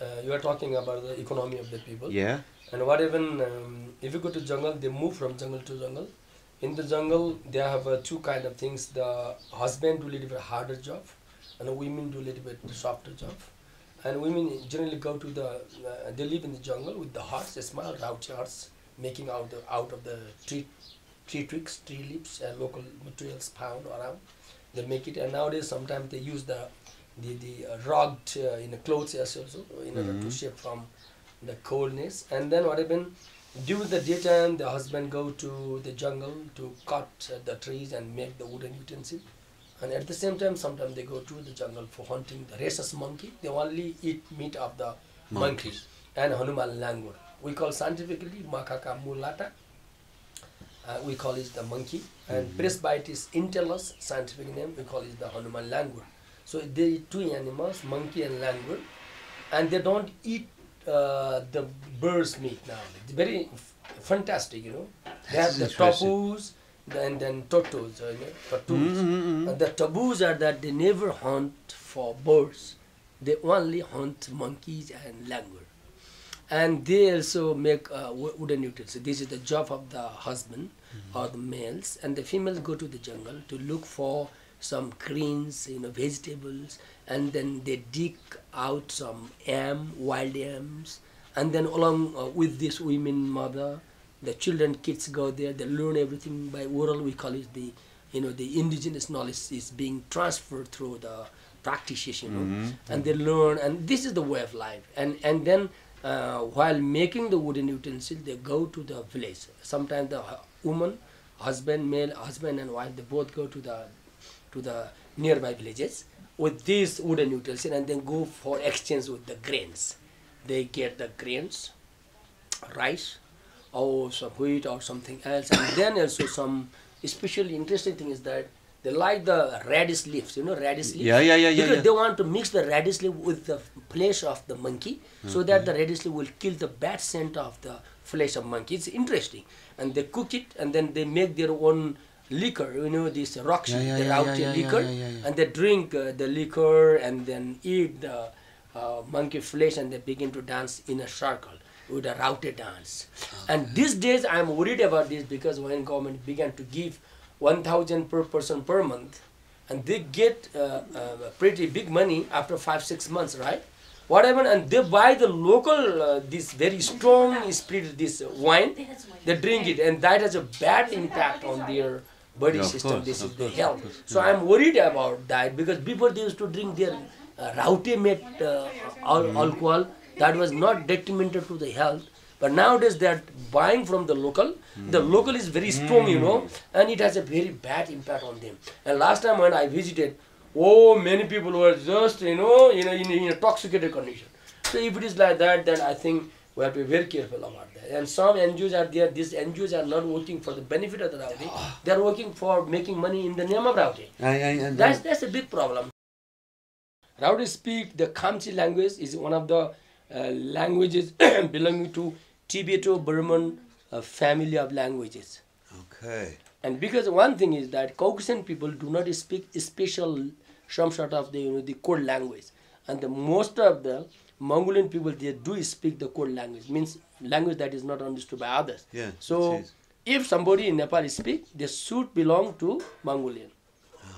uh, you are talking about the economy of the people. Yeah. And what even um, if you go to jungle, they move from jungle to jungle. In the jungle, they have uh, two kind of things. The husband do a little bit harder job, and the women do a little bit softer job. And women generally go to the, uh, they live in the jungle with the huts, the small route huts, making out the out of the tree, tree twigs, tree leaves, and local materials found around. They make it, and nowadays sometimes they use the the the uh, rugged uh, in the clothes as also in order to Mhm. shape from the coldness. And then what happened? During the daytime, the husband go to the jungle to cut uh, the trees and make the wooden utensil. And at the same time, sometimes they go to the jungle for hunting the rhesus monkey. They only eat meat of the monkey Monkeys. and Hanuman langur. We call scientifically Macaca mulatta. Uh, we call it the monkey. And Mhm. Presbytis entellus, scientific name, we call it the Hanuman langur. So they eat two animals, monkey and langur, and they don't eat uh, the bird's meat now. It's very fantastic, you know. They That's have the taboos, then then totos, uh, you know, taboos. Mhm. And the taboos are that they never hunt for birds. They only hunt monkeys and langur. And they also make uh, wooden utensils. This is the job of the husband or the males. And the females go to the jungle to look for some greens, you know, vegetables. And then they dig out some yam, wild yams. And then along uh, with this women mother, the children, kids go there. They learn everything by oral. We call it the, you know, the indigenous knowledge is being transferred through the practices, you know, Mhm. and they learn. And this is the way of life. And and then uh, while making the wooden utensil, they go to the village. Sometimes the woman, husband, male, husband and wife, they both go to the to the nearby villages with these wooden utensil and then go for exchange with the grains. They get the grains, rice, or some wheat or something else, and then also some especially interesting thing is that they like the radish leaves, you know, radish leaves. Yeah, yeah, yeah, yeah, Because yeah. they want to mix the radish leaf with the flesh of the monkey, so that Mm-hmm. the radish leaf will kill the bad scent of the flesh of monkey. It's interesting, and they cook it, and then they make their own liquor. You know, this raksi, Yeah, yeah, the yeah, Raute yeah, yeah, liquor, yeah, yeah, yeah. and they drink uh, the liquor and then eat the uh, monkey flesh, and they begin to dance in a circle with a Raute dance. And these days, I'm worried about this because when government began to give 1,000 per person per month, and they get uh, uh, pretty big money after five six months, right? What happened? And they buy the local uh, this very strong spirit, this uh, wine. They drink it, and that has a bad impact on their body Yeah, system. course, this is the course, health. course. So I'm worried about that because before they used to drink their uh, Raute made uh, al- alcohol that was not detrimental to the health. But nowadays they are buying from the local. The local is very strong, you know, and it has a very bad impact on them. And last time when I visited, oh, many people were just, you know, in a, in a, in a toxicated condition. So if it is like that, then I think we have to be very careful about that. And some NGOs are there. These NGOs are not working for the benefit of the Raute. They are working for making money in the name of Raute. I, I, and That's that's a big problem. Raute speak the Khamchi language is one of the uh, languages belonging to Tibeto-Burman uh, family of languages. okay. And because one thing is that Caucasian people do not speak special some sort of the you know the code language, and the most of the Mongolian people they do speak the code language means language that is not understood by others. Yeah. So if somebody in Nepal speak, they should belong to Mongolian.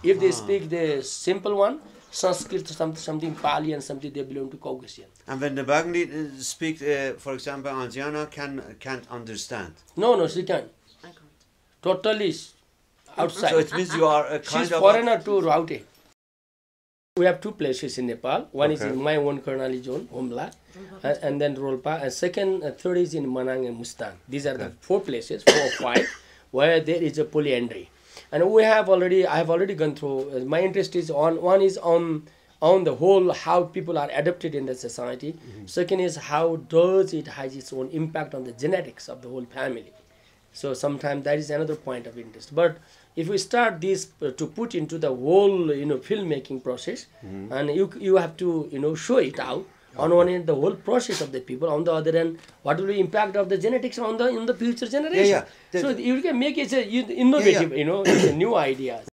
If they speak the simple one, Sanskrit, something, something Pali, and something they belong to Caucasian. And when the Bagni uh, speak, uh, for example, Anjana can can't understand. No, no, she can. I can't. Totally s- outside. So it means you are a kind She's of. foreigner to Raute. We have two places in Nepal. One is in my own Karnali zone, Humla, and, and then Rolpa. And second, uh, third is in Manang and Mustang. These are the four places, four or five, where there is a polyandry. And we have already, I have already gone through. Uh, my interest is on one is on on the whole how people are adapted in the society. Second is how does it has its own impact on the genetics of the whole family. So sometimes that is another point of interest. But if we start this uh, to put into the whole you know filmmaking process, and you you have to you know show it out on one end the whole process of the people, on the other end what will be impact of the genetics on the in the future generation. yeah. So you can make it a innovative, you know, new ideas.